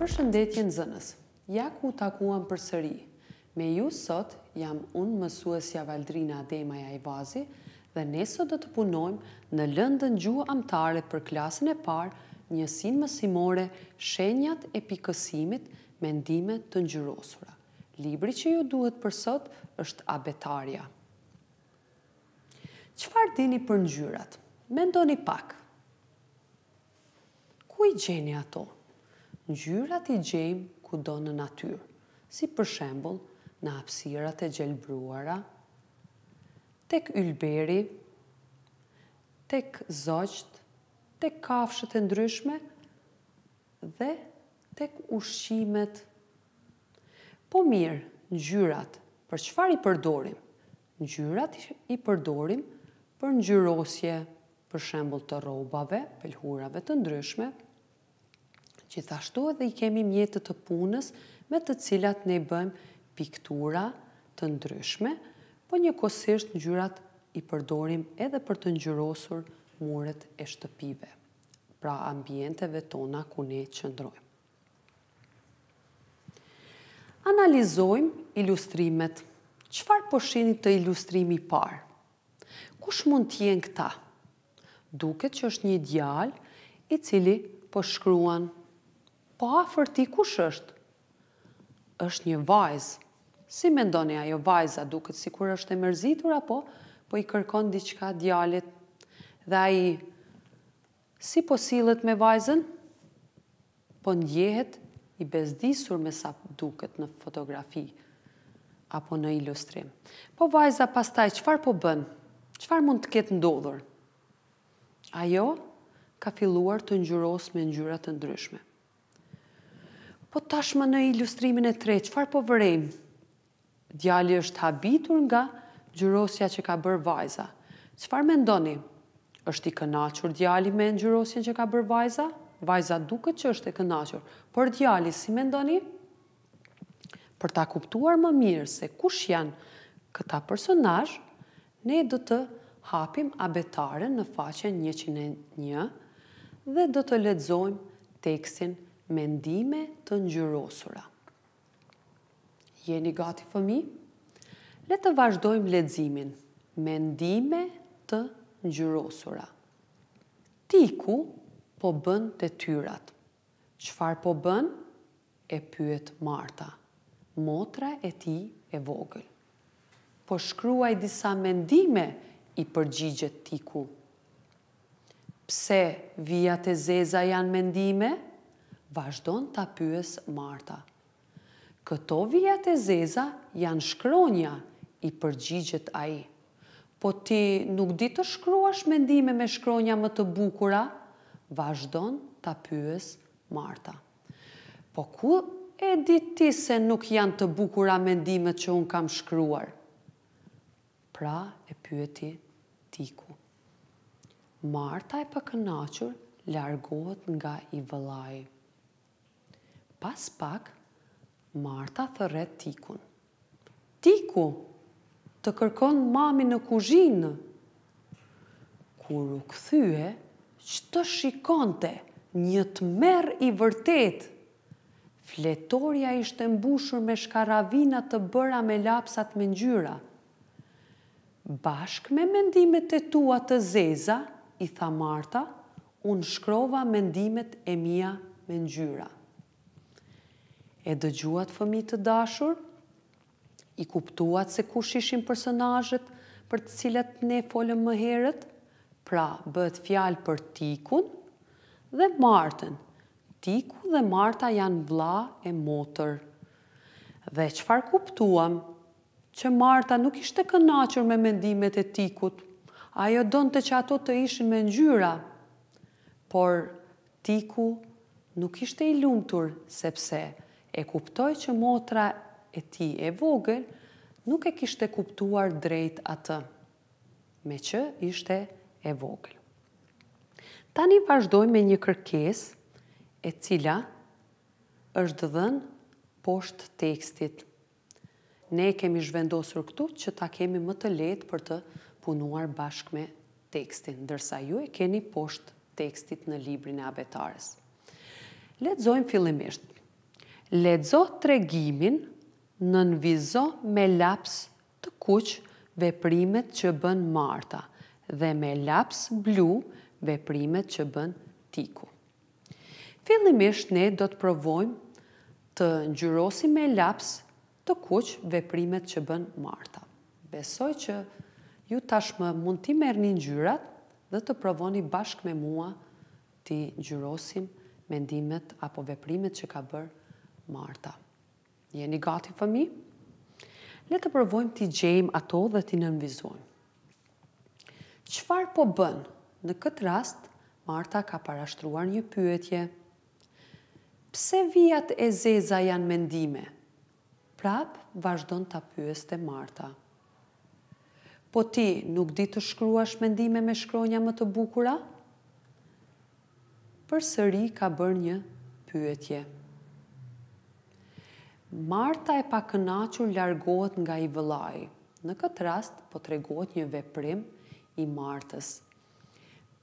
Përshëndetje nxënës. Ja ku u takuam përsëri. Me ju sot jam unë mësuesja Valdrina Ademaj Ajvazi dhe ne sot do të punojmë në lëndën Gjuhë Amtare për klasën e parë, njësinë mësimore Shenjat e pikësimit, mendime të ngjyrosura. Libri që ju duhet për sot është Abetarja. Çfarë dini për ngjyrat? Mendoni pak. Ku i gjeni ato? Ngjyrat i gjejmë kudo në natyrë, si për shembull në hapësirat e gjelbëruara, tek ylberi, tek zogjtë, tek kafshët e ndryshme dhe tek ushqimet Po mirë, ngjyrat, për çfarë i përdorim? Ngjyrat i përdorim për ngjyrosje, për shembull të rrobave, pëlhurave të ndryshme. Gjithashtu edhe i kemi mjete të punës me të cilat ne bëjmë piktura të ndryshme, po njëkohësisht ngjyrat i përdorim edhe për të ngjyrosur muret e shtëpive, pra ambienteve tona ku ne qëndrojmë. Analizojmë ilustrimet. Çfarë po shihni te ilustrimi i parë? Kush mund të jenë këta? Duket që është një djalë i cili po shkruan. Po afër tij kush është? Është një vajzë. Si mendoni ajo vajza duket sikur është e mërzitur apo po i kërkon diçka djalit? Dhe ai Si po sillet me vajzën? Po ndjehet i bezdisur me sa duket në fotografi apo në ilustrim. Po vajza pastaj çfarë po bën? Çfarë mund të ketë ndodhur? Ajo ka filluar të ngjyrosë me ngjyra të ndryshme. Po tashmë në ilustrimin e tretë, çfarë po vërejmë? Djali është habitur nga ngjyrosja që ka bërë vajza. Çfarë mendoni? Është i kënaqur djali me ngjyrosjen që ka bërë vajza? Vajza duket që është e kënaqur. Por djali, si mendoni? Për ta kuptuar më mirë se kush janë këta personazhe, ne do të hapim abetaren në faqen njëqind e një dhe do të lexojmë tekstin Mendime të ngjyrosura. Jeni gati fëmijë? Le të vazhdojmë leximin. Mendime të ngjyrosura. Tiku po bën detyrat. Çfarë po bën? e pyet Marta, motra e tij e vogël. Po shkruaj disa mendime, i përgjigjet Tiku. Pse vijat e zeza janë mendime? vazhdon ta pyesë Marta. Këto vijat e zeza janë shkronja, i përgjigjet ai. Po ti nuk di të shkruash mendime me shkronja më të bukura? vazhdon ta pyesë Marta. Po ku e di ti se nuk janë të bukura mendimet që unë kam shkruar? Pra e pyeti Tiku. Marta e pakënaqur largohet nga i vëllai. Pas pak, Marta thërret Tikun. Tiku! Të kërkon mami në kuzhinë! Kur u kthye, ç'të shikonte, një tmerr i vërtetë! Fletorja ishte mbushur me shkarravina të bëra me lapsat me ngjyra. Bashkë me mendimet e tua të zeza, i tha Marta, unë shkrova mendimet e mia me ngjyra. E dëgjuat fëmijë të dashur? I kuptuat se kush ishin personazhet për të cilat ne folëm më herët? Pra, bëhet fjalë për Tikun dhe Martën. Tiku dhe Marta janë vëlla e motër. Dhe çfarë kuptuam? Që Marta nuk ishte kënaqur me mendimet e Tikut. Ajo donte që ato të ishin me ngjyra. Por, Tiku nuk ishte i lumtur sepse e kuptoi që motra e tij e vogël nuk e kishte kuptuar drejt atë, meqë ishte e vogël. Tani vazhdojmë me një kërkesë e cila është dhënë poshtë tekstit. Ne e kemi zhvendosur këtu që ta kemi më të lehtë për të punuar bashkë me tekstin, ndërsa ju e keni poshtë tekstit në librin e Abetares. Lexojmë fillimisht. Lexo tregimin, nënvizo me laps të kuq veprimet që bën Marta dhe me laps blu veprimet që bën Tiku. Fillimisht ne do të provojmë të ngjyrosim me laps të kuq veprimet që bën Marta. Besoj që ju tashmë mund t'i merrni ngjyrat dhe të provoni bashkë me mua t'i ngjyrosim mendimet apo veprimet që ka bërë Marta. Jeni gati fëmijë? Le të provojmë t'i gjejmë ato dhe t'i nënvizojmë. Çfarë po bën? Në këtë rast, Marta ka parashtruar një pyetje. Pse vijat e zeza janë mendime? Prapë vazhdon ta pyeste Marta. Po ti nuk di të shkruash mendime me shkronja më të bukura? Përsëri ka bërë një pyetje. Marta e pakënaqur largohet nga i vëllai. Në këtë rast po tregohet një veprim i Martës.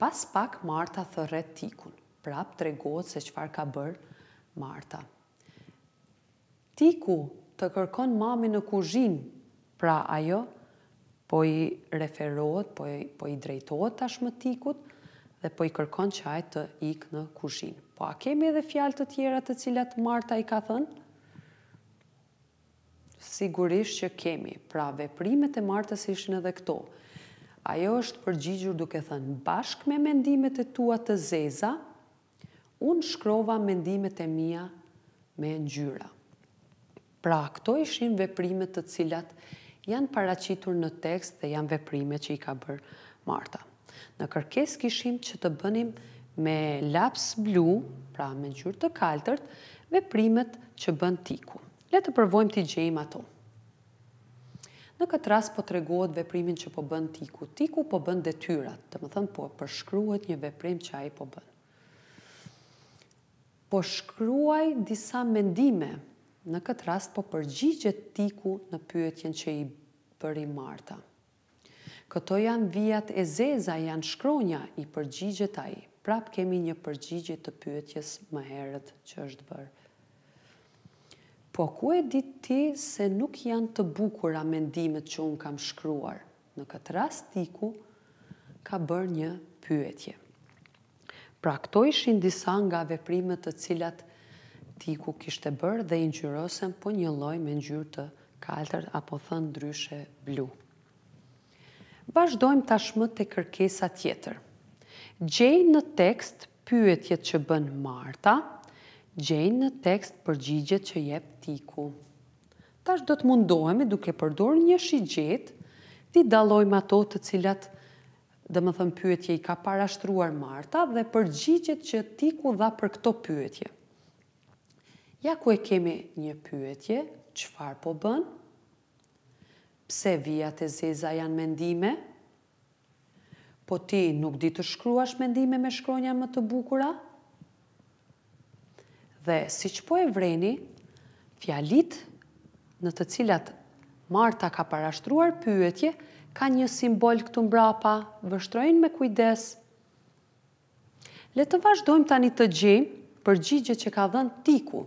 Pas pak Marta thërret Tikun. Prapë tregohet se çfarë ka bërë Marta. Tiku, të kërkon mami në kuzhinë! Pra ajo po i referohet, po i drejtohet tashmë Tikut dhe po i kërkon që ai të ikë në kuzhinë. Po a kemi edhe fjalë të tjera të cilat Marta i ka thënë? Sigurisht që kemi. Pra veprimet e Martës ishin edhe këto. Ajo është përgjigjur duke thënë, bashkë me mendimet e tua të zeza, Unë shkrova mendimet e mia me ngjyra. Pra, këto ishin veprimet të cilat janë paraqitur në tekst dhe janë veprime që i ka bërë Marta. Në kërkesë kishim që të bënim me laps blu, pra me ngjyrë të kaltërt, veprimet që bën Tiku. Le të provojmë t'i gjejmë ato. Në këtë rast po tregohet veprimin që po bën Tiku. Tiku po bën detyrat, domethënë po përshkruhet një veprim që ai po bën. Po shkruaj disa mendime. Në këtë rast po përgjigjet Tiku në pyetjen që i bëri Marta. Këto janë vijat e zeza janë shkronja, i përgjigjet ai. Prapë kemi një përgjigje të pyetjes më herët që është bërë. Po ku e di ti se nuk janë të bukura mendimet që unë kam shkruar? Në këtë rast Tiku ka bërë një pyetje. Pra këto ishin disa nga veprimet të cilat Tiku kishte bërë dhe i ngjyrosen po njëlloj me ngjyrë të kaltërt apo thënë ndryshe blu. Vazhdojmë tashmë te kërkesa tjetër. Gjej në tekst pyetjet që bën Marta, gjej në tekst përgjigjet që jep Tiku. Tash do të mundohemi duke përdorë një shigjetë t'i dallojmë ato të cilat Domethënë pyetje i ka parashtruar Marta dhe përgjigjet që Tiku dha për këto pyetje. Ja ku e kemi një pyetje, çfarë po bën? Pse vijat e zeza janë mendime? Po ti nuk di të shkruash mendime me shkronja më të bukura? Dhe siç po e vreni, fjalitë në të cilat Marta ka parashtruar pyetje, ka një simbol këtu mbrapa, vështrojeni me kujdes. Le të vazhdojmë tani të gjejmë përgjigjet që ka dhënë Tiku.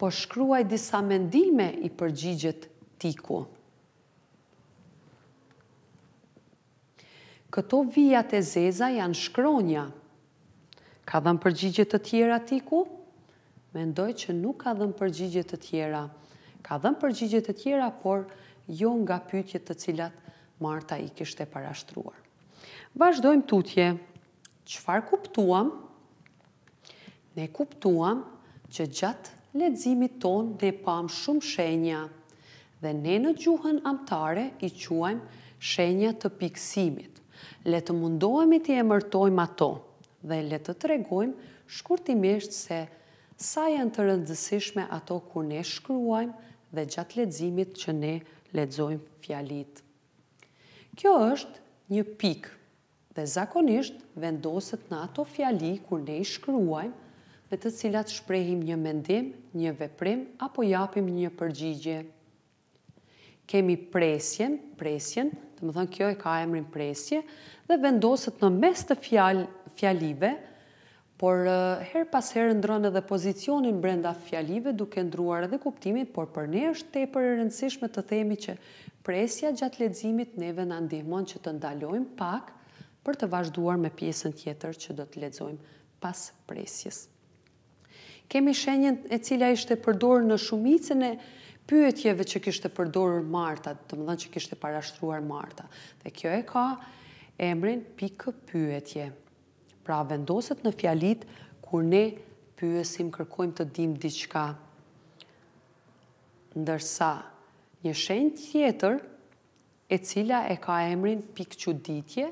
po shkruaj disa mendime i përgjigjet Tiku. Këto vijat e zeza janë shkronja. Ka dhënë përgjigje të tjera Tiku? Mendoj që nuk ka dhënë përgjigje të tjera. Ka dhënë përgjigje të tjera, por jo nga pyetjet të cilat Marta i kishte parashtruar. Vazhdojmë tutje. Çfarë kuptuam? Ne kuptuam që gjatë leximit tonë ne pamë shumë shenja dhe ne në gjuhën amtare i quajmë shenja të pikësimit. Le të mundohemi t'i emërtojmë ato dhe le të tregojmë shkurtimisht se sa janë të rëndësishme ato kur ne shkruajmë dhe gjatë leximit që ne lexojmë fjalitë. Kjo është një pikë. Dhe zakonisht vendoset në ato fjali kur ne i shkruajmë, me të cilat shprehim një mendim, një veprim apo japim një përgjigje. Kemi presjen, presjen, domethënë kjo e ka emrin presje, dhe vendoset në mes të fjal, fjalive, Por herë pas herë ndrron edhe pozicionin brenda fjalive duke ndrruar edhe kuptimin por për ne është tepër e rëndësishme të themi që presja gjatë leximit neve na ndihmon që të ndalojmë pak për të vazhduar me pjesën tjetër që do të lexojmë pas presjes. Kemi shenjën e cila ishte përdor në shumicën e pyetjeve që kishte përdorur Marta, domethënë që kishte parashtruar Marta. Dhe kjo e ka emrin pikëpyetje. Pra vendoset në fjalitë kur ne pyesim kërkojmë të dimë diçka. Ndërsa një shenjë tjetër e cila e ka emrin pikëçuditje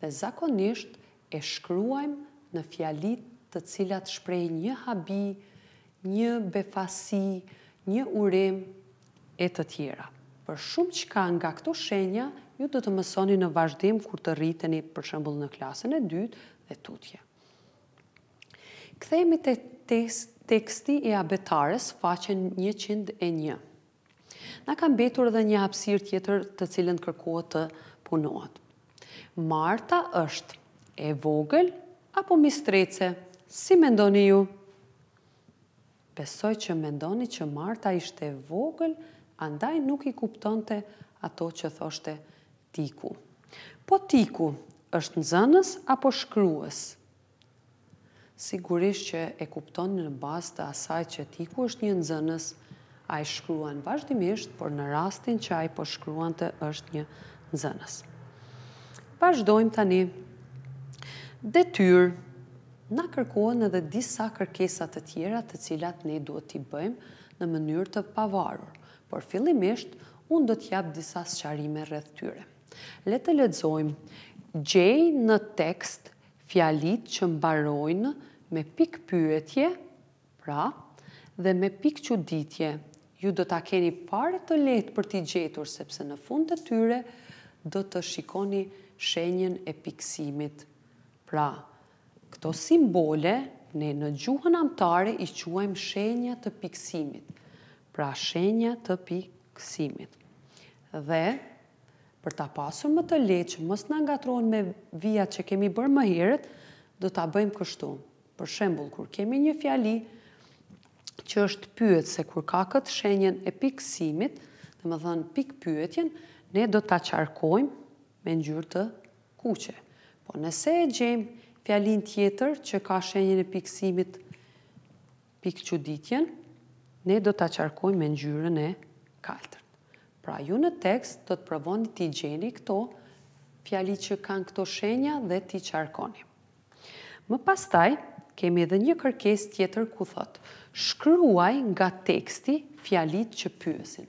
dhe zakonisht e shkruajmë në fjalitë të cilat shprehin një habi një befasi, një urim e të tjera. Për shumëçka nga këto shenja ju do të mësoni në vazhdim kur të rriteni për shembull në klasën e dytë dhe tutje. Kthehemi te teksti i abetares faqen 101. Na ka mbetur edhe një hapësirë tjetër të cilën kërkohet të punohet. Marta është e vogël apo mistrece? Si mendoni ju? Besoj që mendoni që Marta ishte e vogël, andaj nuk i kuptonte ato që thoshte Tiku. Po Tiku është nxënës apo shkrues? Sigurisht që e kuptoni në bazë të asaj që Tiku është një nxënës ai shkruan vazhdimisht por në rastin që ai po shkruante është një nxënës. Vazhdojmë tani. Detyrë Na kërkohen edhe disa kërkesa të tjera të cilat ne duhet t'i bëjmë në mënyrë të pavarur, por fillimisht unë do të jap disa sqarime rreth tyre. Le të lexojmë. Gjej në tekst Fjalitë që mbarojnë me pikëpyetje, pra, dhe me pikëçuditje, ju do ta keni fare të lehtë për t'i gjetur sepse në fund të tyre do të shikoni shenjën e pikësimit. Pra, këto simbole ne në gjuhën amtare i quajmë shenja të pikësimit. Pra, shenja të pikësimit. Dhe Për ta pasur më të lehtë që mos na ngatrohen me vijat që kemi bërë më herët, do ta bëjmë kështu. Për shembull, kur kemi një fjali që është pyetëse, kur ka këtë shenjën e pikësimit, domethënë pikëpyetjen, ne do ta qarkojmë me ngjyrë të kuqe. Po nëse e gjejmë fjalinë tjetër që ka shenjën e pikësimit Pikëçuditjen ne do ta qarkojmë me ngjyrën e kaltërt. Pra ju në tekst do të provoni t'i gjeni këto fjali që kanë këto shenja dhe t'i qarkoni. Më pastaj kemi edhe një kërkesë tjetër ku thotë shkruaj nga teksti fjalitë që pyesin.